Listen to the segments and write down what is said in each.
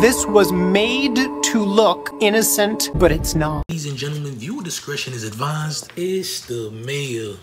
This was made to look innocent, but it's not. Ladies and gentlemen, viewer discretion is advised. It's the mayor.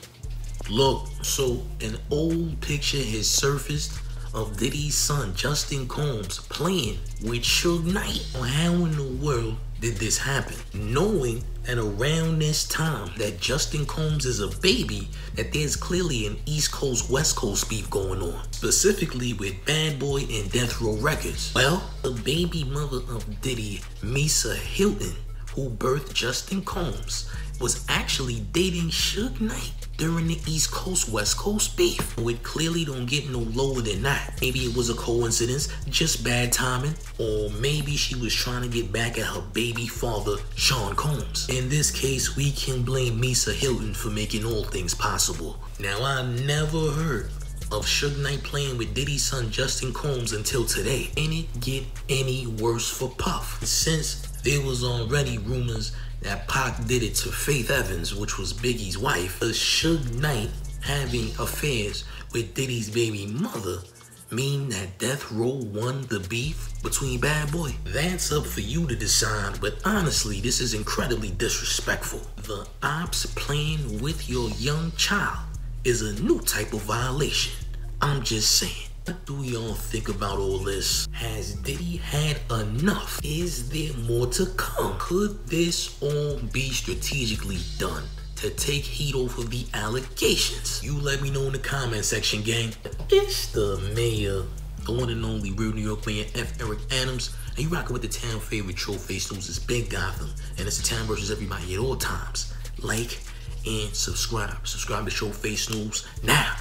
Look, so an old picture has surfaced of Diddy's son, Justin Combs, playing with Suge Knight. How in the world did this happen? Knowing that around this time that Justin Combs is a baby, that there's clearly an East Coast West Coast beef going on, specifically with Bad Boy and Death Row Records. Well, the baby mother of Diddy, Misa Hylton, who birthed Justin Combs, was actually dating Suge Knight during the East Coast West Coast beef. It clearly don't get no lower than that. Maybe it was a coincidence, just bad timing, or maybe she was trying to get back at her baby father, Sean Combs. In this case, we can blame Misa Hylton for making all things possible. Now, I never heard of Suge Knight playing with Diddy's son Justin Combs until today. Can it get any worse for Puff? Since there was already rumors that Pac did it to Faith Evans, which was Biggie's wife. The Suge Knight having affairs with Diddy's baby mother mean that Death Row won the beef between Bad Boy? That's up for you to decide, but honestly, this is incredibly disrespectful. The ops playing with your young child is a new type of violation. I'm just saying. What do y'all think about all this? Has Diddy had enough? Is there more to come? Could this all be strategically done? to take heat off of the allegations. You let me know in the comment section, gang. It's the mayor, the one and only real New York mayor, F. Eric Adams, and you rocking with the town favorite troll face news is Big Gotham, and it's the town versus everybody at all times. Like and subscribe. Subscribe to Show Face News now.